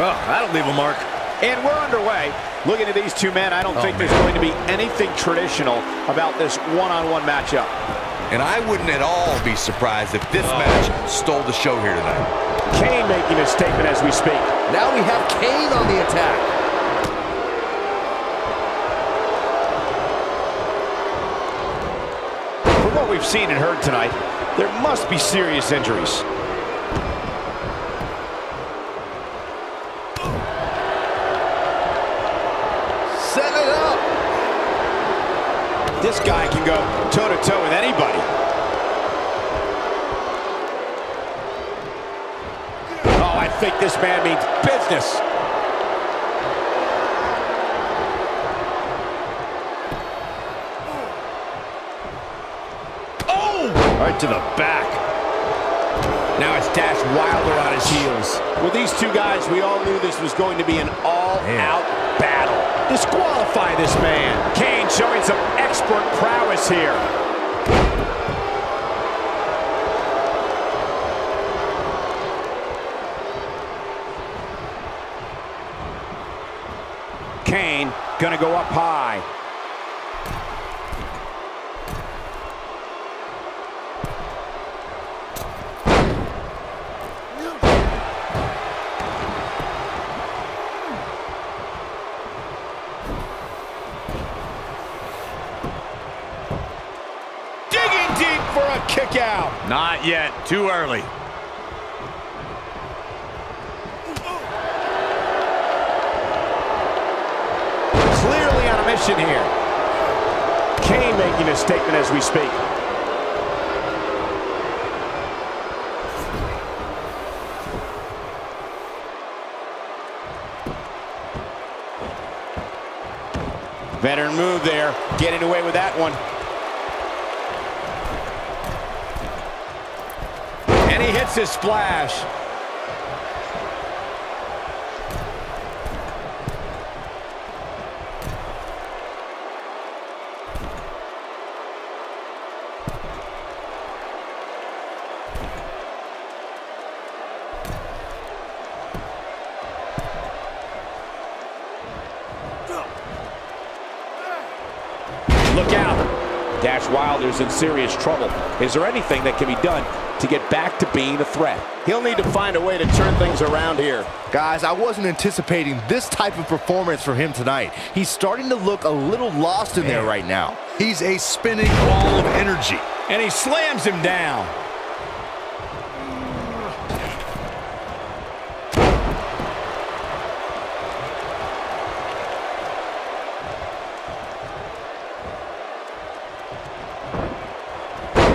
Oh, that'll leave a mark. And we're underway. Looking at these two men, I don't oh, think man. there's going to be anything traditional about this one-on-one -on -one matchup. And I wouldn't at all be surprised if this oh. match stole the show here tonight. Kane making a statement as we speak. Now we have Kane on the attack. From what we've seen and heard tonight, there must be serious injuries. This guy can go toe-to-toe -to -toe with anybody. Oh, I think this man means business. Oh! Right to the back. Now it's Dash Wilder on his heels. With these two guys, we all knew this was going to be an all-out battle. Disqualify this man. Kane showing some expert prowess here. Kane gonna go up high. Kick out. Not yet. Too early. Clearly on a mission here. Kane making a statement as we speak. Veteran move there, getting away with that one. He hits his splash. Look out. Dash Wilder's in serious trouble. Is there anything that can be done to get back to being a threat? He'll need to find a way to turn things around here. Guys, I wasn't anticipating this type of performance for him tonight. He's starting to look a little lost in there right now. He's a spinning ball of energy. And he slams him down.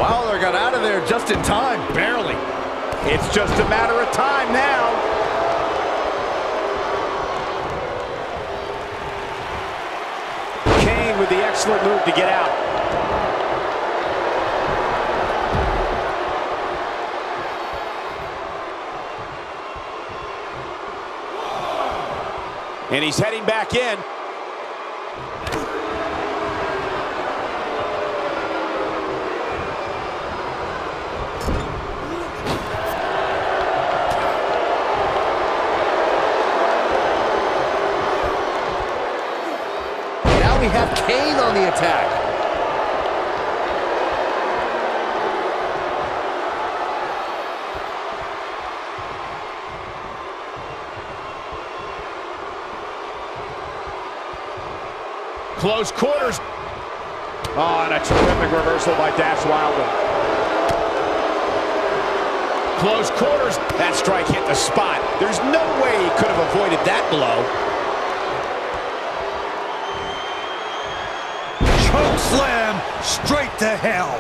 Wilder got out of there just in time, barely. It's just a matter of time now. Kane with the excellent move to get out. And he's heading back in. We have Kane on the attack. Close quarters. Oh, and a terrific reversal by Dash Wilder. Close quarters. That strike hit the spot. There's no way he could have avoided that blow. Slam straight to hell.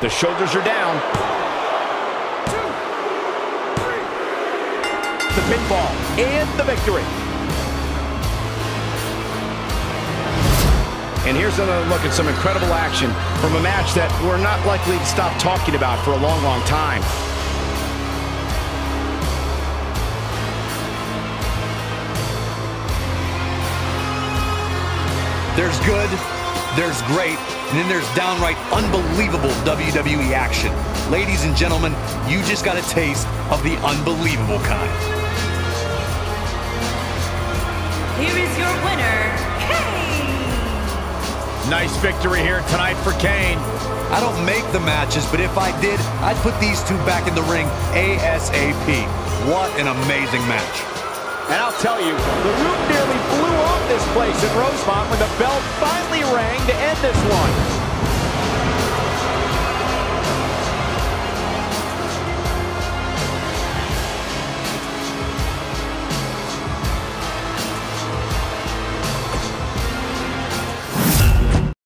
The shoulders are down. Two, three. The pinfall and the victory. And here's another look at some incredible action from a match that we're not likely to stop talking about for a long, long time. There's good, there's great, and then there's downright unbelievable WWE action. Ladies and gentlemen, you just got a taste of the unbelievable kind. here is your winner, Kane. Nice victory here tonight for Kane. I don't make the matches, but if I did, I'd put these two back in the ring ASAP. What an amazing match. And I'll tell you, the roof nearly blew off this place in Rosemont when the bell finally rang to end this one.